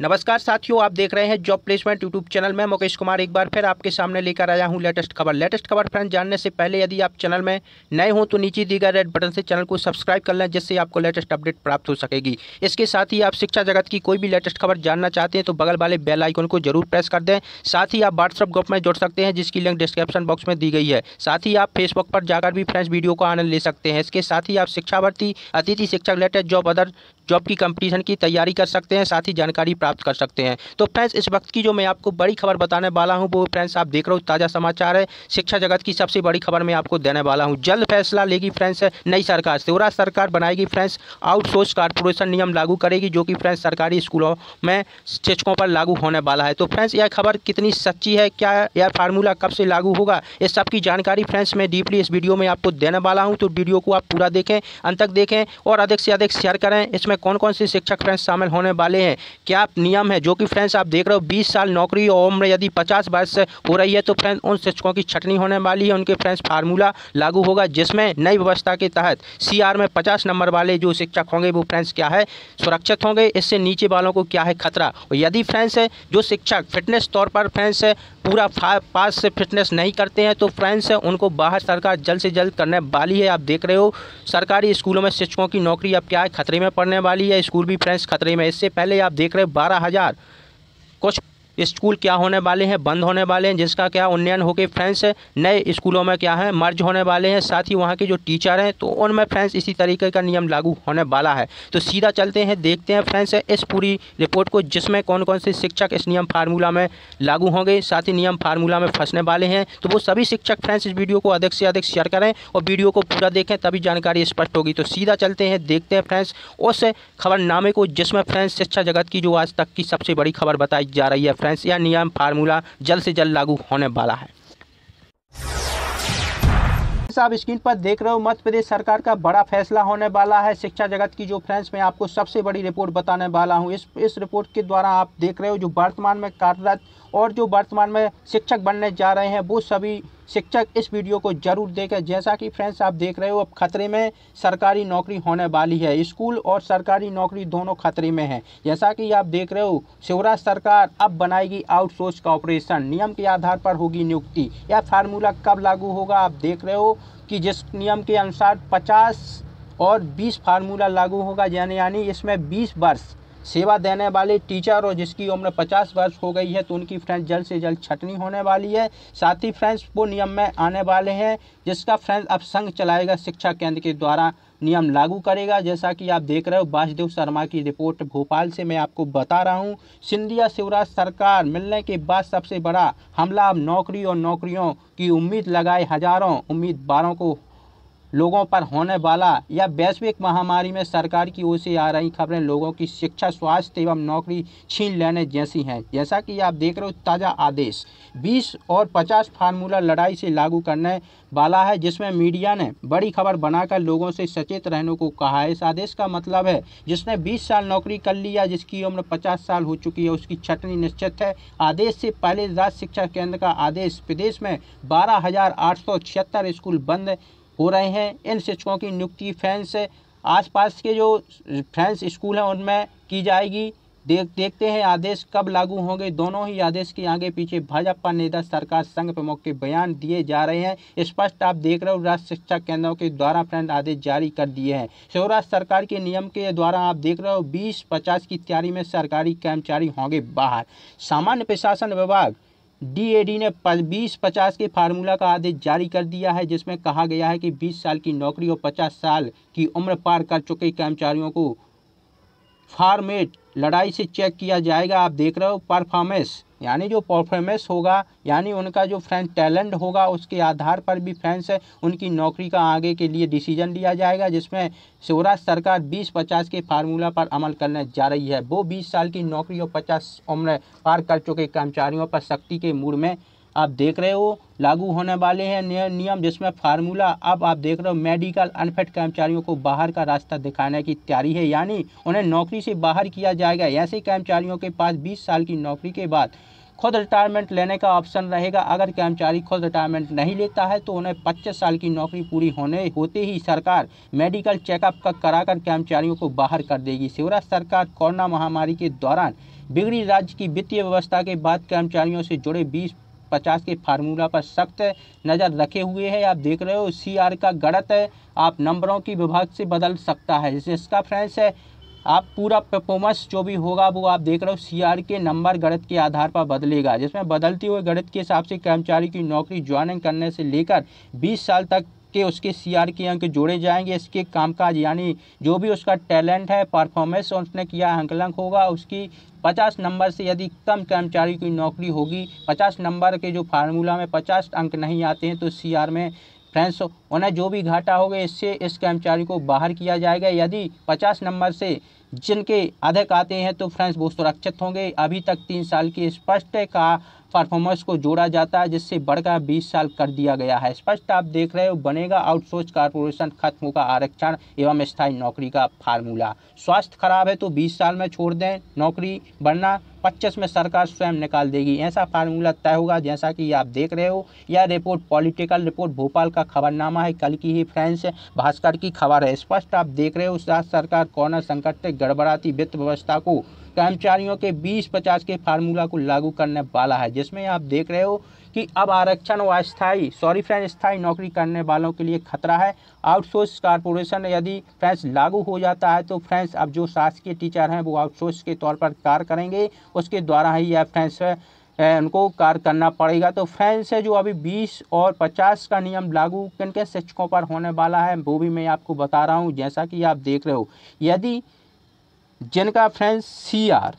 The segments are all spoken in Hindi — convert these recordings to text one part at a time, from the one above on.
नमस्कार साथियों, आप देख रहे हैं जॉब प्लेसमेंट यूट्यूब चैनल। में मुकेश कुमार एक बार फिर आपके सामने लेकर आया हूँ लेटेस्ट खबर। लेटेस्ट खबर फ्रेंड जानने से पहले यदि आप चैनल में नए हो तो नीचे दी गए रेड बटन से चैनल को सब्सक्राइब कर लें, जिससे आपको लेटेस्ट अपडेट प्राप्त हो सकेगी। इसके साथ ही आप शिक्षा जगत की कोई भी लेटेस्ट खबर जानना चाहते हैं तो बगल वाले बेल आइकन को ज़रूर प्रेस कर दें। साथ ही आप व्हाट्सअप ग्रुप में जुड़ सकते हैं, जिसकी लिंक डिस्क्रिप्शन बॉक्स में दी गई है। साथ ही आप फेसबुक पर जाकर भी फ्रेंड्स वीडियो का आनंद ले सकते हैं। इसके साथ ही आप शिक्षा भर्ती अतिथि शिक्षक रिलेटेड जॉब अदर जॉब की कंपटीशन की तैयारी कर सकते हैं। साथ ही जानकारी प्राप्त कर सकते हैं। तो फ्रेंड्स, इस वक्त की जो मैं आपको बड़ी खबर बताने वाला हूँ, वो फ्रेंड्स आप देख रहे हो, ताज़ा समाचार है। शिक्षा जगत की सबसे बड़ी खबर मैं आपको देने वाला हूँ। जल्द फैसला लेगी फ्रेंड्स, नई सरकार शिवराज सरकार बनाएगी फ्रेंड्स, आउटसोर्स कारपोरेशन नियम लागू करेगी, जो कि फ्रेंड्स सरकारी स्कूलों में शिक्षकों पर लागू होने वाला है। तो फ्रेंड्स, यह खबर कितनी सच्ची है, क्या यह फार्मूला कब से लागू होगा इस सब की जानकारी फ्रेंड्स मैं डीपली इस वीडियो में आपको देने वाला हूँ। तो वीडियो को आप पूरा देखें, अंत तक देखें और अधिक से अधिक शेयर करें। इसमें कौन कौन से शिक्षक फ्रेंड्स शामिल होने वाले हैं, क्या नियम है, जो कि फ्रेंड्स आप देख रहे हो, बीस साल नौकरी और उम्र यदि पचास वर्ष से हो रही है तो फ्रेंड्स उन शिक्षकों की छटनी होने वाली है। उनके फ्रेंड्स फार्मूला लागू होगा, जिसमें नई व्यवस्था के तहत सीआर में पचास नंबर वाले जो शिक्षक होंगे, वो फ्रेंड्स क्या है, सुरक्षित होंगे। इससे नीचे वालों को क्या है, खतरा। और यदि फ्रेंड्स जो शिक्षक फिटनेस तौर पर फ्रेंड्स पूरा पास से फिटनेस नहीं करते हैं तो फ्रेंड्स उनको बाहर सरकार जल्द से जल्द करने वाली है। आप देख रहे हो, सरकारी स्कूलों में शिक्षकों की नौकरी अब क्या है, खतरे में पड़ने वाली है। स्कूल भी फ्रेंड्स खतरे में इससे पहले आप देख रहे हो बारह हज़ार। कुछ स्कूल क्या होने वाले हैं, बंद होने वाले हैं, जिसका क्या उन्नयन होकर फ्रेंड्स नए स्कूलों में क्या है मर्ज होने वाले हैं, साथ ही वहाँ के जो टीचर हैं तो उनमें फ्रेंड्स इसी तरीके का नियम लागू होने वाला है। तो सीधा चलते हैं, देखते हैं फ्रेंड्स इस पूरी रिपोर्ट को, जिसमें कौन कौन से शिक्षक इस नियम फार्मूला में लागू होंगे, साथ ही नियम फार्मूला में फंसने वाले हैं। तो वो सभी शिक्षक फ्रेंड्स इस वीडियो को अधिक से अधिक शेयर करें और वीडियो को पूरा देखें, तभी जानकारी स्पष्ट होगी। तो सीधा चलते हैं, देखते हैं फ्रेंड्स उस खबरनामे को, जिसमें फ्रेंड्स शिक्षा जगत की जो आज तक की सबसे बड़ी खबर बताई जा रही है। फ्रेंड्स, यह नियम फार्मूला जल्द से जल्द लागू होने वाला है। आप स्क्रीन पर देख रहे हो, मध्य प्रदेश सरकार का बड़ा फैसला होने वाला है। शिक्षा जगत की जो फ्रेंड्स, मैं आपको सबसे बड़ी रिपोर्ट बताने वाला हूँ। इस इस रिपोर्ट के द्वारा आप देख रहे हो, जो वर्तमान में कार्यरत और जो वर्तमान में शिक्षक बनने जा रहे हैं, वो सभी शिक्षक इस वीडियो को ज़रूर देखें। जैसा कि फ्रेंड्स आप देख रहे हो, अब खतरे में सरकारी नौकरी होने वाली है। स्कूल और सरकारी नौकरी दोनों खतरे में है। जैसा कि आप देख रहे हो, शिवराज सरकार अब बनाएगी आउटसोर्स का ऑपरेशन। नियम के आधार पर होगी नियुक्ति। यह फार्मूला कब लागू होगा, आप देख रहे हो कि जिस नियम के अनुसार पचास और बीस फार्मूला लागू होगा, यानी यानी इसमें बीस वर्ष सेवा देने वाले टीचर और जिसकी उम्र 50 वर्ष हो गई है तो उनकी फ्रेंड्स जल्द से जल्द छटनी होने वाली है। साथ ही फ्रेंड्स वो नियम में आने वाले हैं, जिसका फ्रेंड्स अब संघ चलाएगा, शिक्षा केंद्र के द्वारा नियम लागू करेगा। जैसा कि आप देख रहे हो, वासुदेव शर्मा की रिपोर्ट भोपाल से मैं आपको बता रहा हूँ। सिंधिया शिवराज सरकार मिलने के बाद सबसे बड़ा हमला, अब नौकरी और नौकरियों की उम्मीद लगाए हज़ारों उम्मीदवारों को लोगों पर होने वाला या वैश्विक महामारी में सरकार की ओर से आ रही खबरें लोगों की शिक्षा, स्वास्थ्य एवं नौकरी छीन लेने जैसी हैं। जैसा कि आप देख रहे हो, ताज़ा आदेश। 20 और 50 फार्मूला लड़ाई से लागू करने वाला है, जिसमें मीडिया ने बड़ी खबर बनाकर लोगों से सचेत रहने को कहा है। इस आदेश का मतलब है, जिसने 20 साल नौकरी कर लिया, जिसकी उम्र 50 साल हो चुकी है, उसकी छटनी निश्चित है। आदेश से पहले राज्य शिक्षा केंद्र का आदेश, प्रदेश में बारह स्कूल बंद हो रहे हैं। इन शिक्षकों की नियुक्ति फ्रेंस आसपास के जो फ्रेंस स्कूल हैं, उनमें की जाएगी। देख, देखते हैं आदेश कब लागू होंगे। दोनों ही आदेश के आगे पीछे भाजपा नेता सरकार संघ प्रमुख के बयान दिए जा रहे हैं। स्पष्ट आप देख रहे हो राज्य शिक्षा केंद्रों के द्वारा फ्रेंड आदेश जारी कर दिए हैं। सौराष्ट्र सरकार के नियम के द्वारा आप देख रहे हो, बीस पचास की तैयारी में सरकारी कर्मचारी होंगे बाहर। सामान्य प्रशासन विभाग डीएडी ने बीस पचास के फार्मूला का आदेश जारी कर दिया है, जिसमें कहा गया है कि 20 साल की नौकरी और 50 साल की उम्र पार कर चुके कर्मचारियों को फार्मेट लड़ाई से चेक किया जाएगा। आप देख रहे हो, परफॉर्मेंस यानी जो परफॉर्मेंस होगा, यानी उनका जो फ्रेंड टैलेंट होगा, उसके आधार पर भी फ्रेंड्स, उनकी नौकरी का आगे के लिए डिसीज़न लिया जाएगा, जिसमें शिवराज सरकार 20-50 के फार्मूला पर अमल करने जा रही है। वो 20 साल की नौकरी और 50 उम्र पार कर चुके कर्मचारियों पर सख्ती के मूड में आप देख रहे हो, लागू होने वाले हैं नियम जिसमें फार्मूला, अब आप देख रहे हो, मेडिकल अनफिट कर्मचारियों को बाहर का रास्ता दिखाने की तैयारी है। यानी उन्हें नौकरी से बाहर किया जाएगा। ऐसे कर्मचारियों के पास 20 साल की नौकरी के बाद खुद रिटायरमेंट लेने का ऑप्शन रहेगा। अगर कर्मचारी खुद रिटायरमेंट नहीं लेता है तो उन्हें 25 साल की नौकरी पूरी होने होते ही सरकार मेडिकल चेकअप का कराकर कर्मचारियों को बाहर कर देगी। शिवराज सरकार कोरोना महामारी के दौरान बिगड़ी राज्य की वित्तीय व्यवस्था के बाद कर्मचारियों से जुड़े बीस पचास के फार्मूला पर सख्त नज़र रखे हुए है। आप देख रहे हो सी आर का गढ़त है। आप नंबरों की विभाग से बदल सकता है। इसका फ्रेंड्स है, आप पूरा परफॉर्मेंस जो भी होगा, वो आप देख रहे हो सी आर के नंबर गणित के आधार पर बदलेगा। जिसमें बदलती हुए गणित के हिसाब से कर्मचारी की नौकरी ज्वाइनिंग करने से लेकर 20 साल तक के उसके के अंक जोड़े जाएँगे। इसके कामकाज, यानी जो भी उसका टैलेंट है परफॉर्मेंस उसने किया अंकलन होगा। उसकी पचास नंबर से यदि कम कर्मचारी की नौकरी होगी, पचास नंबर के जो फार्मूला में पचास अंक नहीं आते हैं तो सीआर में फ्रेंड्स उन्हें जो भी घाटा होगा, इससे इस कर्मचारी को बाहर किया जाएगा। यदि पचास नंबर से जिनके अधिक आते हैं तो फ्रेंड्स वो सुरक्षित होंगे। अभी तक तीन साल की स्पष्ट का परफॉर्मेंस को जोड़ा जाता है, जिससे बढ़कर बीस साल कर दिया गया है। स्पष्ट आप देख रहे हो, बनेगा आउटसोर्स कारपोरेशन, खत्म होगा आरक्षण एवं स्थायी नौकरी का फार्मूला। स्वास्थ्य खराब है तो बीस साल में छोड़ दें, नौकरी बढ़ना पच्चीस में सरकार स्वयं निकाल देगी। ऐसा फार्मूला तय होगा, जैसा कि आप देख रहे हो, यह रिपोर्ट पॉलिटिकल रिपोर्ट भोपाल का खबरनामा है, कल की ही फ्रेंड्स भास्कर की खबर है। स्पष्ट आप देख रहे हो राज्य सरकार कोरोना संकट से गड़बड़ाती वित्त व्यवस्था को कर्मचारियों के 20-50 के फार्मूला को लागू करने वाला है, जिसमें आप देख रहे हो कि अब आरक्षण व अस्थायी सॉरी फ्रेंड स्थायी नौकरी करने वालों के लिए खतरा है। आउटसोर्स कारपोरेशन यदि फ्रेंड्स लागू हो जाता है तो फ्रेंड्स अब जो शासकीय टीचर हैं, वो आउटसोर्स के तौर पर कार्य करेंगे। उसके द्वारा ही यह फ्रेंड्स उनको कार्य करना पड़ेगा। तो फ्रेंड्स है जो अभी 20 और 50 का नियम लागू किन के शिक्षकों पर होने वाला है, वो भी मैं आपको बता रहा हूँ। जैसा कि आप देख रहे हो, यदि जिनका friends C R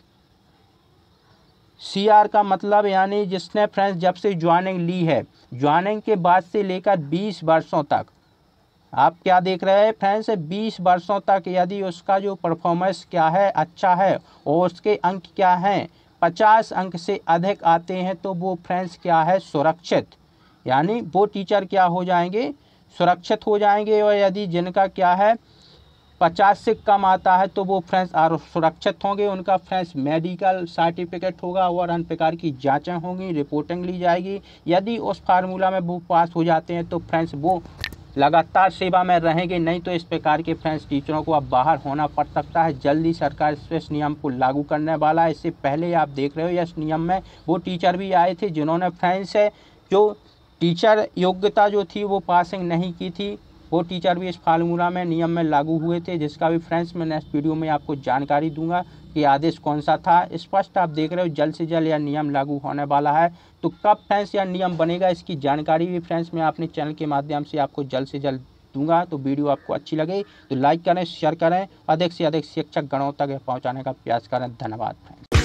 C R का मतलब यानी जिसने फ्रेंड्स जब से ज्वाइनिंग ली है ज्वाइनिंग के बाद से लेकर 20 वर्षों तक। आप क्या देख रहे हैं फ्रेंड्स 20 वर्षों तक यदि उसका जो परफॉर्मेंस क्या है अच्छा है और उसके अंक क्या हैं 50 अंक से अधिक आते हैं तो वो फ्रेंड्स क्या है, सुरक्षित। यानी वो टीचर क्या हो जाएँगे, सुरक्षित हो जाएँगे और यदि जिनका क्या है पचास से कम आता है तो वो फ्रेंड्स सुरक्षित होंगे, उनका फ्रेंड्स मेडिकल सर्टिफिकेट होगा और अन्य प्रकार की जांचें होंगी, रिपोर्टिंग ली जाएगी। यदि उस फार्मूला में वो पास हो जाते हैं तो फ्रेंड्स वो लगातार सेवा में रहेंगे, नहीं तो इस प्रकार के फ्रेंड्स टीचरों को अब बाहर होना पड़ सकता है। जल्दी सरकार इस नियम को लागू करने वाला है। इससे पहले आप देख रहे हो इस नियम में वो टीचर भी आए थे जिन्होंने फ्रेंड्स जो टीचर योग्यता जो थी वो पासिंग नहीं की थी। वो टीचर भी इस फार्मूला में, नियम में लागू हुए थे, जिसका भी फ्रेंड्स मैं नेक्स्ट वीडियो में आपको जानकारी दूँगा कि आदेश कौन सा था। स्पष्ट आप देख रहे हो, जल्द से जल्द यह नियम लागू होने वाला है। तो कब फ्रेंड्स यह नियम बनेगा, इसकी जानकारी भी फ्रेंड्स मैं अपने चैनल के माध्यम से आपको जल्द से जल्द दूँगा। तो वीडियो आपको अच्छी लगे तो लाइक करें शेयर करें अधिक से अधिक शिक्षक गणों तक पहुँचाने का प्रयास करें। धन्यवाद फ्रेंड्स